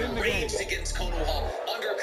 and raged against Konoha. under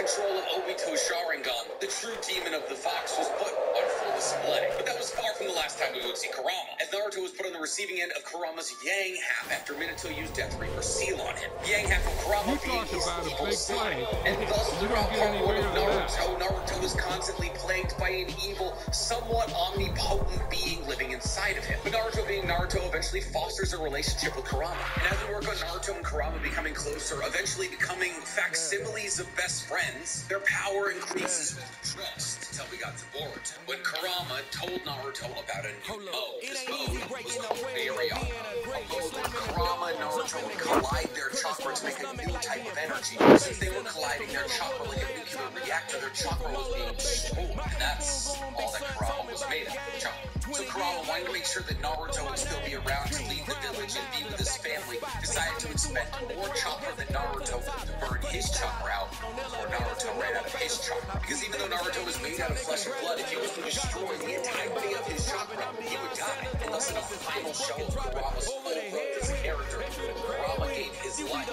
control of Obito Sharingan. The true demon of the fox was put on full display. But that was far from the last time we would see Kurama, as Naruto was put on the receiving end of Kurama's Yang half after Minato used Death Reaper seal on him. Yang half of Kurama You being his about a evil big side. And thus, throughout part one of. Naruto, Naruto is constantly plagued by an evil, somewhat omnipotent being living inside of him. But Naruto being Naruto eventually fosters a relationship with Kurama. And as we work on Naruto and Kurama becoming closer, eventually becoming facsimiles of best friends, their power increases with trust until we got to Boruto. When Kurama told Naruto about a new mode, this mode was called Baryon. A mode where Kurama and Naruto would collide their chakra to make a new type of energy. Since they were colliding their chakra like a nuclear reactor, their chakra was being destroyed. And that's all that Kurama was made of, chakra. So Kurama wanted to make sure that Naruto would still be around to leave the village and be with his family, decided to expend more chakra than Naruto to burn his chakra out before Naruto ran out of his chakra. Because even though Naruto was made out of flesh and blood, if he was to destroy the entirety of his chakra, he would die. And thus in a final show of Kurama's full growth as a character, Kurama gave his life.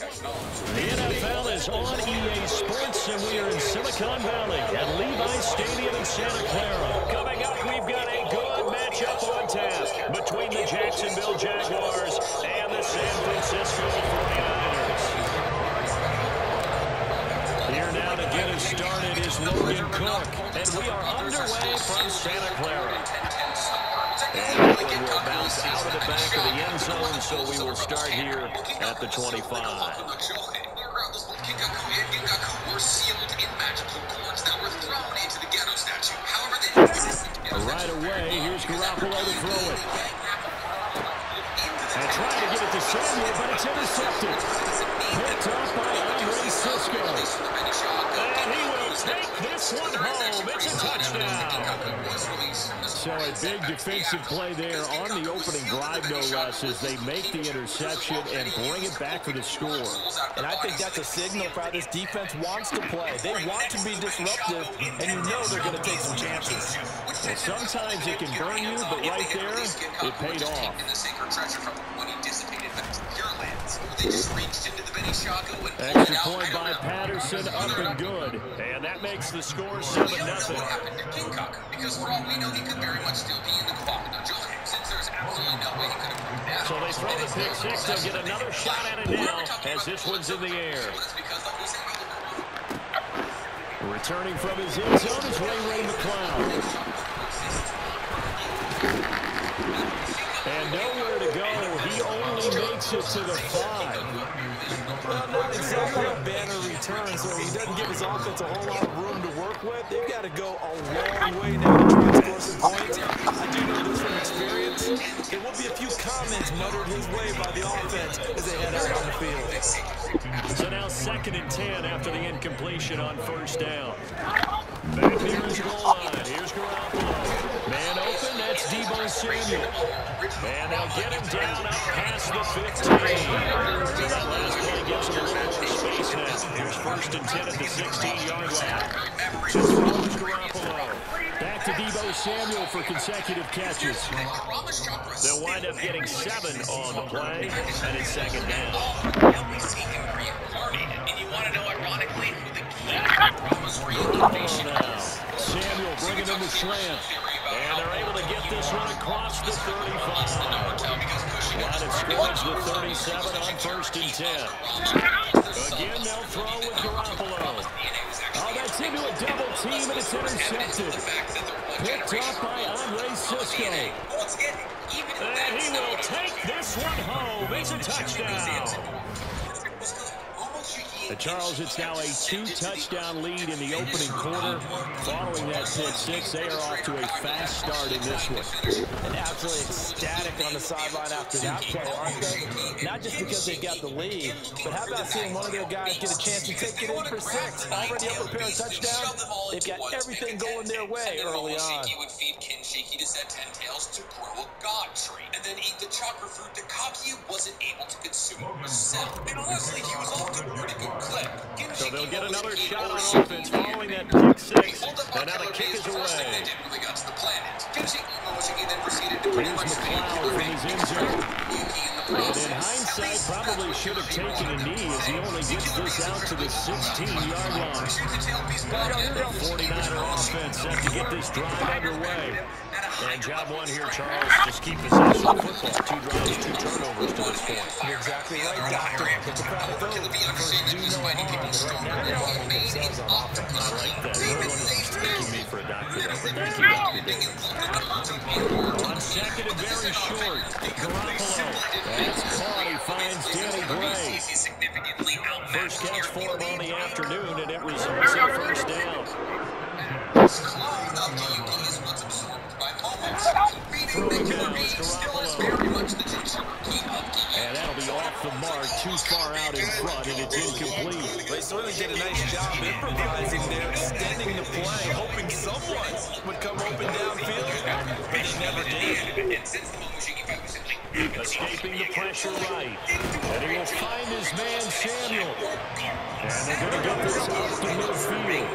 The NFL is on EA Sports, and we are in Silicon Valley at Levi Stadium in Santa Clara. Coming up, Jacksonville Jaguars and the San Francisco 49ers. Here now to get us started is Logan Cooke, and we are underway from Santa Clara. And we will bounce out of the back of the end zone, so we will start here at the 25. Right away, here's Garoppolo to throw it. And trying to get it but it's intercepted. Picked up by Andre Cisco. And he will take this one home. It's a touchdown. So a big defensive play there on the opening drive, no less, as they make the interception and bring it back for the score. And I think that's a signal for how this defense wants to play. They want to be disruptive, and you know they're going to take some chances. And sometimes it can burn you, but right there, it paid off. Just reached into the Benny Shaco and pulled Extra it point by know. Patterson, up and good. And that makes the score 7 We don't know nothing. what happened to Kinkaku, because for all we know, he could very much still be in the Kwame no Joke, since there's absolutely no way he could have broken down. So they throw the pick six. They'll get another shot at it now as this one's in the air. It's because the Jose Miller Returning from his end zone is Ray Ray McCloud. And nowhere to go. He makes it to the five. Well, not exactly a banner return, so he doesn't give his offense a whole lot of room to work with. They've got to go a long way now to try and score some points. I do know this from experience. There will be a few comments muttered his way by the offense as they head out on the field. So now second and 10 after the incompletion on first down. Back here is goal line. Here's Garoppolo. That's Deebo Samuel. And they'll get him down up past the 15. That last play gives him a little space now. Here's first and 10 at the 16-yard line. To throw is Garoppolo. Back to Deebo Samuel for consecutive catches. They'll wind up getting seven on the play, and it's second down. only seen him reincarnated. And you want to know, ironically, the key to Rama's reincarnation Samuel bringing in the slant. And they're get this one across the 35. Line of scrimmage with 37 on first and 10. Again, they'll throw with Garoppolo. Oh, that's into a double team, and it's intercepted. Picked up by Andre Cisco. Once again, even And he will take this one home. It's a touchdown. Charles, it's now a two-touchdown lead in the opening quarter. Following that pick six, they are off to a fast start in this one. And absolutely ecstatic on the sideline after that play, aren't they? Not just because they got the lead, but how about seeing one of their guys get a chance to take it in for six? Already up a pair of touchdown. They've got everything going their way early on. He would feed Kinshiki to set ten tails to grow a god tree, and then eat the chakra fruit that Kaguya wasn't able to consume oh himself. And honestly, he was off to a pretty good clip. So they'll get another shot on offense following that pick six. And now the kick is away. When they got to the planet, Kinshiki Momoshiki then proceeded to pretty Here's much feed McCloud from his end zone. Yuki in And in hindsight, probably should have taken a knee as he only gets this out to the 16-yard line. The 49er offense set to get this drive underway. And job one here, Charles, just keep possession of football. Two drives, two turnovers to this point. You're exactly right, Doctor. But the crowd of first do no harm. And right now, they're bottling themselves on offense. I like that. Everyone is mistaking me for a doctor, though. Thank you, Dr. Davis. On second and very short, Garoppolo. That's caught. He finds Danny Gray. First catch for him on the afternoon, and it results in a first down. Throwing now is Garoppolo. And that'll be off the mark, too far out in front, and it's incomplete. They certainly did a nice job improvising there, extending the play, hoping someone would come open downfield, but he never did. Escaping the pressure right. And he will find his man, Samuel. And they're going to get this up to midfield.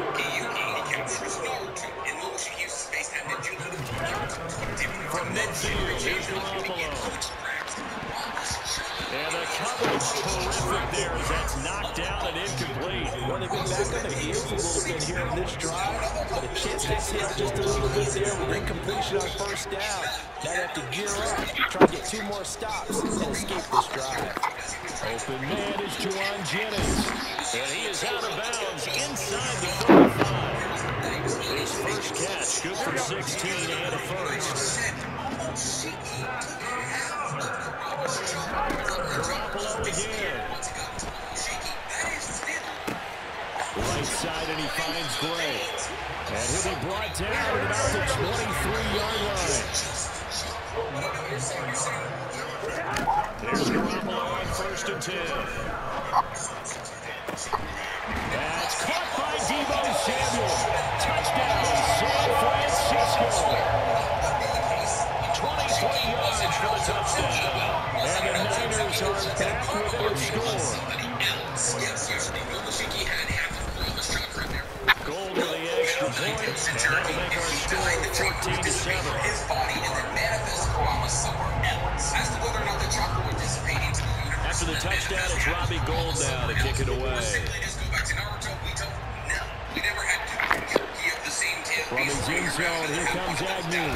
From midfield, here's Garoppolo. And the coverage terrific there as that's knocked down and incomplete. Well, they've been back on their heels a little bit here in this drive, a chance to exhale just a little bit there with incompletion on first down. Now they have to gear up, try to get two more stops, and escape this drive. Open man is Jauan Jennings. And he is out of bounds inside the 35. His first catch, good for 16 and a first. Down at about the 23-yard line. There's Garoppolo on first and 10. That's caught by Deebo Samuel. Touchdown, San Francisco. 23 yards for the touchdown. And the Niners are back within a score. Point, and that'll make our score 14 to 7. After the touchdown, it's Robbie Gould now to kick it away. From his end zone, here comes Agnew.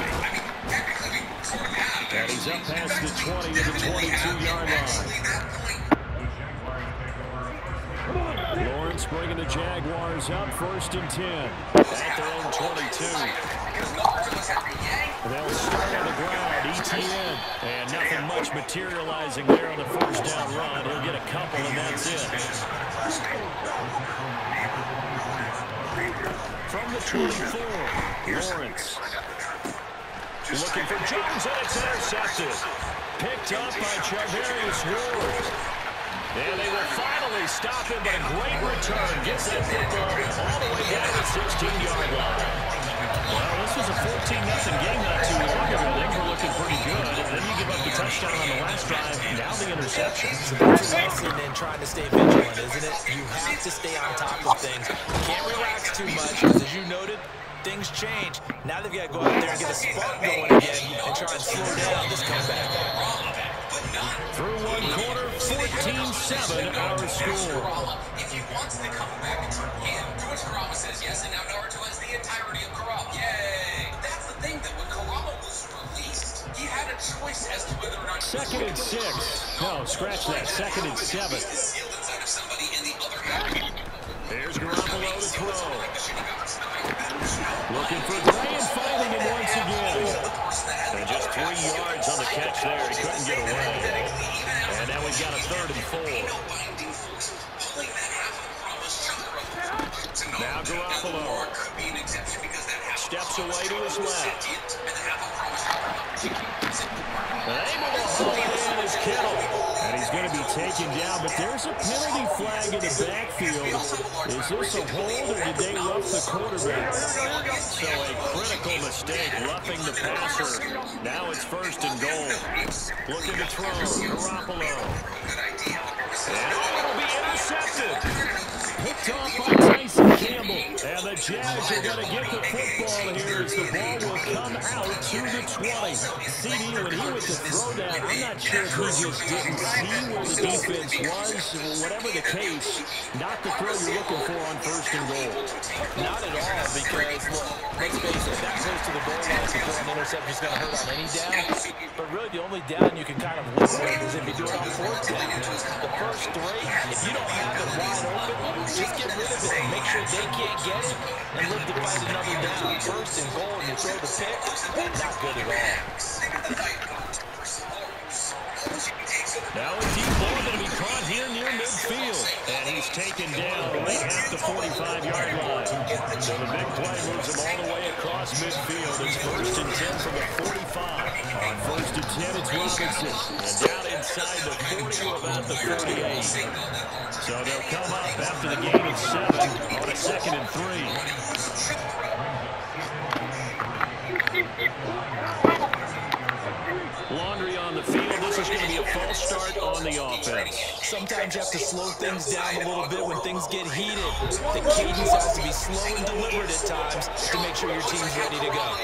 And he's up past the 20 to the 22-yard line. Lawrence bringing the Jaguars up first and 10 at their own 22. They'll start on the ground, Etienne, and nothing much materializing there on the first down run. He'll get a couple, and that's it. From the 24, Lawrence. Looking for Jones, and it's intercepted. Picked up by Charvarius Ward. And they will finally stop him, but a great return. Gets that football all the way down to the 16-yard line. Well, this was a 14-0 game not too long ago. Things were looking pretty good. And then you give up the touchdown on the last drive, now the interception. So that's a lesson in trying to stay vigilant, isn't it? You have to stay on top of things. You can't relax too much, because as you noted, things change. Now they've got to go out there and get a spark going again and try and slow down this comeback. Through one quarter, 14-7 our score. If he wants to come back and turn him, George Kurama says yes, and now Naruto has the entirety of Kurama. Yay! That's the thing, that when Kurama was released, he had a choice as to whether or not Second and six. No, scratch that. Second and seven. sealed inside of somebody in the other half. There's Garoppolo to throw. Looking for Gray and finding him once again. Three yards on the catch there. He couldn't get away. And now we've got a third and four. Now Garoppolo. Steps away to his left. Able to haul in is Kittle. And he's going to be taken down, but there's a penalty flag in the backfield. Is this a hold or did they rough the quarterback? So a critical mistake, roughing the passer. Now it's first and goal. Looking to throw, Garoppolo. And oh, it'll be intercepted. Picked off by Tyson Campbell. And the Jags are going to get the football here as the ball will come out to the 20. CD, when he went to throw that, I'm not sure if he just didn't see where the defense was. Whatever the case, not the throw you're looking for on first and goal. Not at all, because, look, let's face it, that close to the goal line before an interception is going to hurt on any down. But really, the only down you can kind of live with is if you do it on fourth down. The first three, if you don't have it wide open, just get rid of it. Make sure they can't get it and live to fight another down. First and goal, and you throw the pick, not good at all. Now a deep ball going to be caught here near midfield. And he's taken down right at the 45-yard line. So the big play moves him all the way across midfield. It's first and 10 from the 45. On first and 10, it's Robinson. And down inside the 40 to about the 38. So they'll come up after the gain of seven on a second and three. Laundry on the field. This is going to be a false start on the offense. Sometimes you have to slow things down a little bit when things get heated. The cadence has to be slow and deliberate at times to make sure your team's ready to go.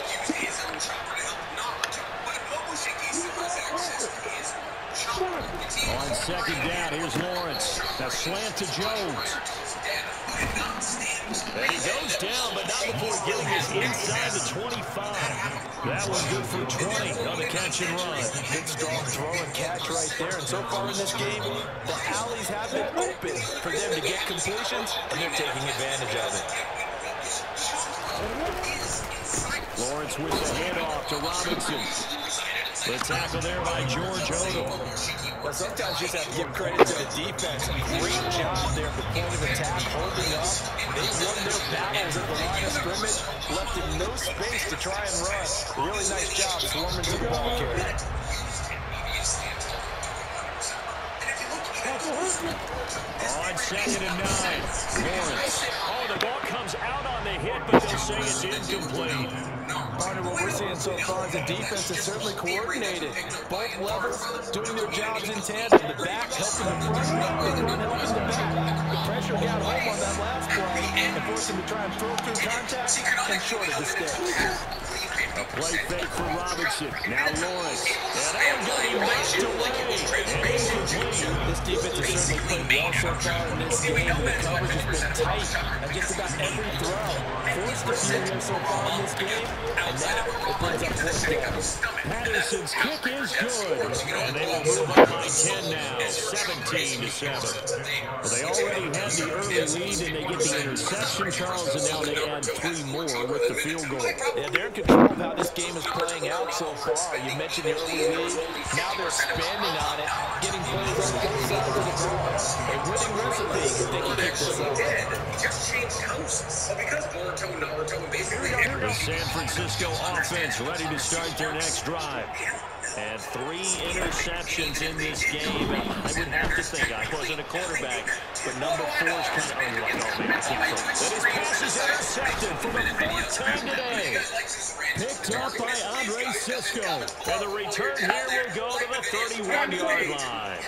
On second down, here's Lawrence. A slant to Jones. And he goes down, but not before getting us inside the 25. That was good for 20 on the catch and run. Good strong throw and catch right there. And so far in this game, the alleys have been open for them to get completions, and they're taking advantage of it. Lawrence with the handoff to Robinson. The tackle there by George Odum. Well, sometimes you just have to give credit to the defense. Great job there at the point of attack, holding up. They won their battles at the line of scrimmage, left him no space to try and run. Really nice job swarming to the ball carrier. On second and nine, Lawrence. Oh, the ball comes out on the hit, but they'll say it's incomplete. What we're seeing so far is the defense is certainly coordinated. Both levels doing their jobs in tandem. The back helping the front, the front helping the back. The pressure got home on that last play and forced him to try and throw through contact and short of the sticks. A play fake for Robinson. Now Lawrence. And that one's going to be knocked away. And. This defense has certainly played well so far in this game. The coverage has been tight on just about every throw. Forced a few so far in this game, and now it brings up fourth down. Patterson's kick is good. And they will move up by 10 now. 17 to 7. Well, they already had the early lead, and they get the interception, Charles, and now they add three more with the field goal. Yeah, they're in control how this game is playing out so far. You mentioned the early lead. Now they're expanding on it, getting plays on both sides of the. A winning recipe if they can keep this up. Just changed hosts. Because Boruto, and basically San Francisco offense ready to start their next drive. And three interceptions in this game. I would have to think, I wasn't a quarterback, but number four is kind of unlucky. That is intercepted for the fourth time today. Picked up by Andre Cisco. And the return here will go to the 31-yard line.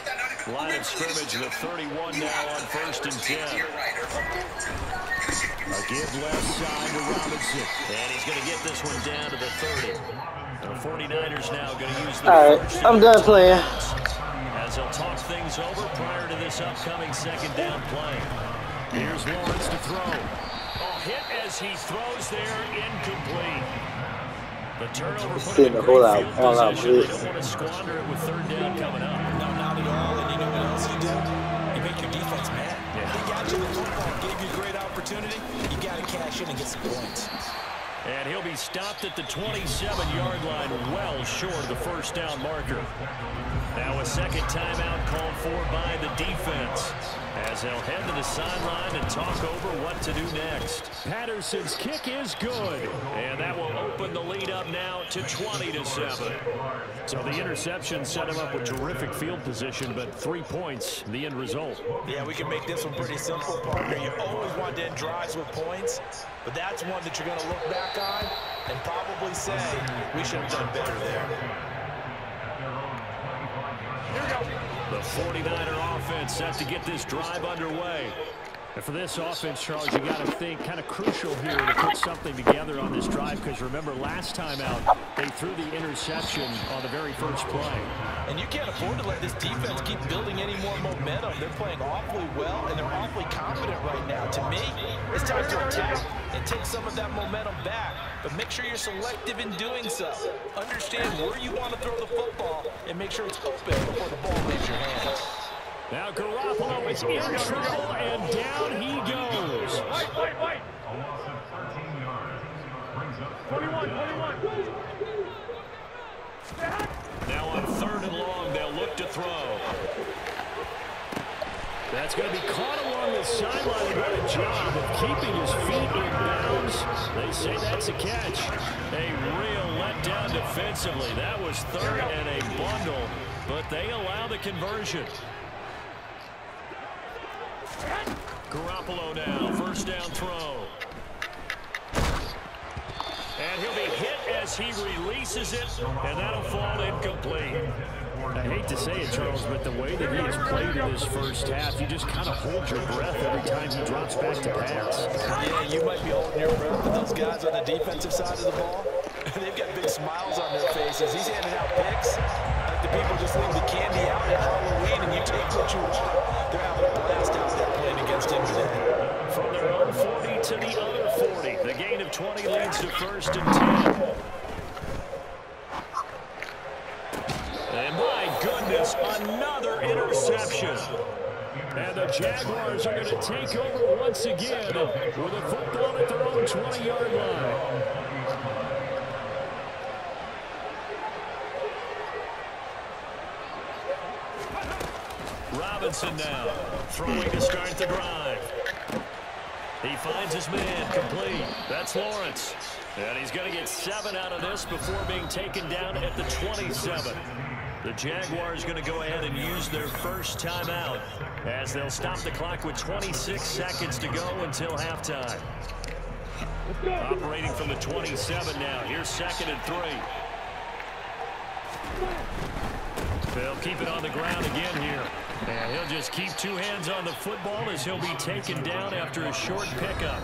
Line of scrimmage, the 31 now on first and 10. A give left side to Robinson. And he's going to get this one down to the 30. The 49ers now going to use the All right, I'm done playing. as they'll talk things over prior to this upcoming second down play. Here's Lawrence to throw. Oh, hit as he throws there, incomplete. The turnover put Getting him a in whole great lot- all out position. Blitz. don't want to squander it with third down coming up. No, not at all. And you know what else you do? You make your defense mad. Yeah. They got you the football, gave you a great opportunity. You got to cash in and get some points. And he'll be stopped at the 27-yard line, well short of the first down marker. Now a second timeout called for by the defense as they'll head to the sideline and talk over what to do next. Patterson's kick is good, and that will open the lead up now to 20 to 7. So the interception set him up with terrific field position, but three points, the end result. Yeah, we can make this one pretty simple, partner. You always want to end drives with points, but that's one that you're going to look back on and probably say, we should have done better there. The 49er offense set to get this drive underway. And for this offense, Charles, you got to think kind of crucial here to put something together on this drive because remember last time out they threw the interception on the very first play. And you can't afford to let this defense keep building any more momentum. They're playing awfully well and they're awfully confident right now. To me, it's time to attack and take some of that momentum back. But make sure you're selective in doing so. Understand where you want to throw the football and make sure it's open before the ball leaves your hands. Now Garoppolo is in trouble, and down he goes. Wait, wait, wait. 21, 21. Now on third and long, they'll look to throw. That's going to be caught along the sideline. What a job of keeping his feet in bounds. They say that's a catch. A real letdown defensively. That was third and a bundle, but they allow the conversion. Garoppolo now, first down throw. And he'll be hit as he releases it, and that'll fall incomplete. I hate to say it, Charles, but the way that he has played in this first half, you just kind of hold your breath every time he drops back to pass. Yeah, you might be holding your breath, but those guys on the defensive side of the ball, they've got big smiles on their faces. He's handing out picks uh, like the people just leave the candy out at Halloween, and you take what you want. They're having a blast out there playing against him. From their own 40 to the other 40, the gain of 20 leads to first and 10. And my goodness, another interception. And the Jaguars are going to take over once again with a football at their own 20-yard line. Robinson now, throwing to start the drive. He finds his man, complete. That's Lawrence. And he's going to get seven out of this before being taken down at the 27. The Jaguars going to go ahead and use their first timeout as they'll stop the clock with 26 seconds to go until halftime. Operating from the 27 now. Here's second and three. They'll keep it on the ground again here. And he'll just keep two hands on the football as he'll be taken down after a short pickup.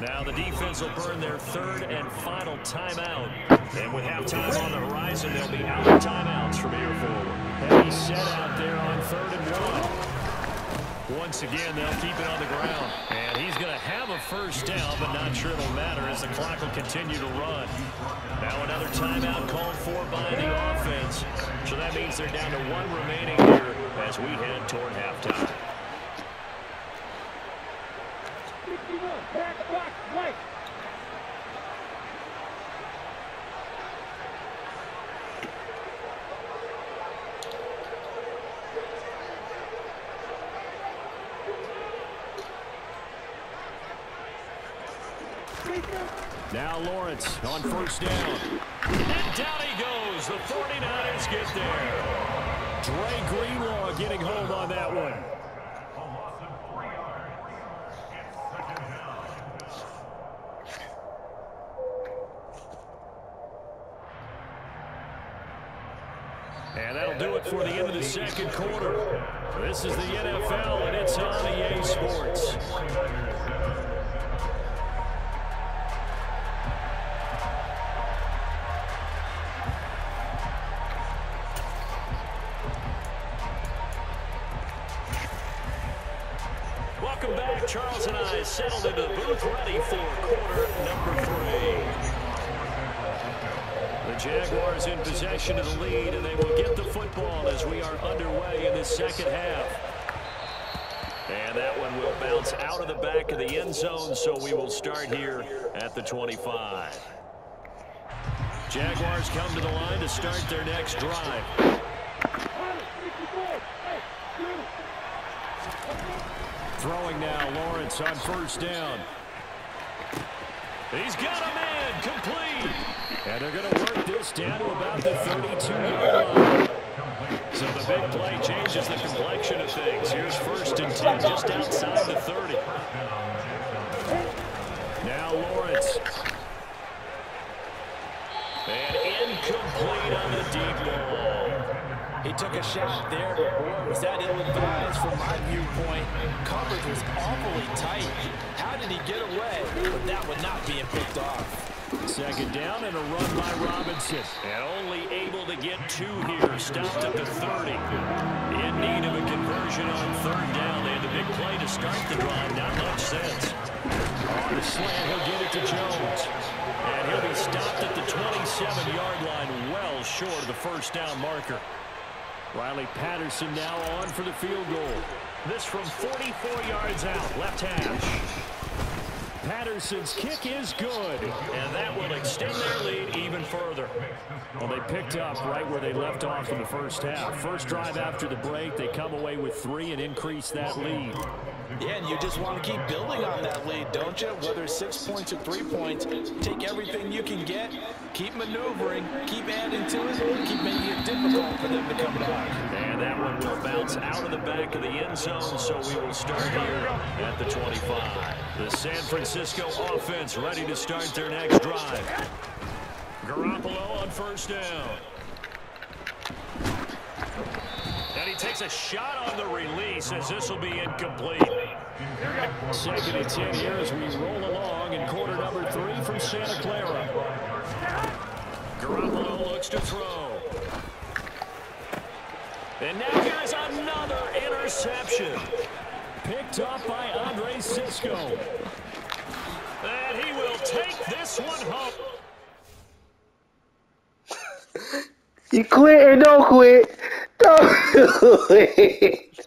Now the defense will burn their third and final timeout. And with halftime on the horizon, they'll be out of timeouts from here forward. Heavy set out there on third and one. Once again, they'll keep it on the ground. And he's going to have a first down, but not sure it'll matter as the clock will continue to run. Now another timeout called for by the offense. So that means they're down to one remaining here as we head toward halftime. Back, back, right. Now Lawrence on first down. And down he goes. The 49ers get there. Dre Greenlaw getting home on that one. And that'll do it for the end of the second quarter. This is the NFL, and it's on EA Sports. Lead, and they will get the football as we are underway in the second half. And that one will bounce out of the back of the end zone, so we will start here at the 25. Jaguars come to the line to start their next drive. Throwing now, Lawrence on first down. He's got a man, complete. And they're going to work this down to about the 32-yard line. So the big play changes the complexion of things. Here's first and 10 just outside the 30. Now Lawrence. And incomplete on the deep ball. He took a shot there, but boy, was that ill-advised from my viewpoint. Coverage was awfully tight. How did he get away But that one not being picked off? Second down and a run by Robinson. And only able to get two here. Stopped at the 30. In need of a conversion on third down. They had the big play to start the drive. Not much sense. On the slant, he'll get it to Jones. And he'll be stopped at the 27-yard line, well short of the first down marker. Riley Patterson now on for the field goal. This from 44 yards out, left hash. Patterson's kick is good, and that will extend their lead even further. Well, they picked up right where they left off in the first half. First drive after the break, they come away with three and increase that lead. Yeah, and you just want to keep building on that lead, don't you? Whether it's six points or three points, take everything you can get, keep maneuvering, keep adding to it, keep making it difficult for them to come back. And that one will bounce out of the back of the end zone, so we will start here at the 25. The San Francisco offense ready to start their next drive. Garoppolo on first down. And he takes a shot on the release as this will be incomplete. Second and 10 here as we roll along in quarter number three from Santa Clara. Garoppolo looks to throw. And now another interception. Picked up by Andre Cisco. And he will take this one home. You quit or don't quit. Don't quit.